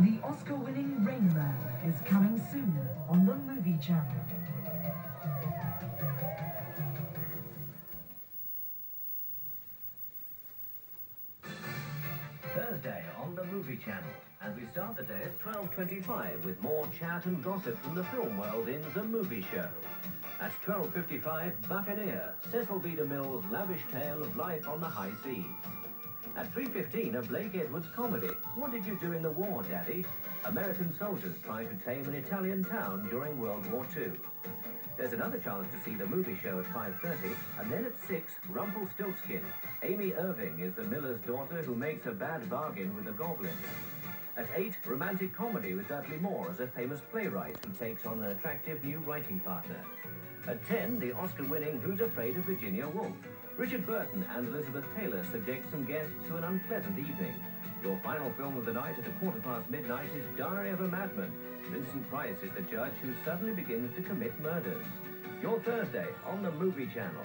The Oscar-winning Rain Man is coming soon on the Movie Channel. Thursday on the Movie Channel. And we start the day at 12.25 with more chat and gossip from the film world in The Movie Show. At 12.55, Buccaneer, Cecil B. DeMille's lavish tale of life on the high seas. At 3.15, a Blake Edwards comedy, What Did You Do in the War, Daddy? American soldiers trying to tame an Italian town during World War II. There's another chance to see the movie show at 5.30, and then at 6, Rumpelstiltskin. Amy Irving is the miller's daughter who makes a bad bargain with a goblin. At 8, romantic comedy with Dudley Moore as a famous playwright who takes on an attractive new writing partner. At 10, the Oscar-winning Who's Afraid of Virginia Woolf. Richard Burton and Elizabeth Taylor subject some guests to an unpleasant evening. Your final film of the night at a quarter past midnight is Diary of a Madman. Vincent Price is the judge who suddenly begins to commit murders. Your Thursday on the Movie Channel.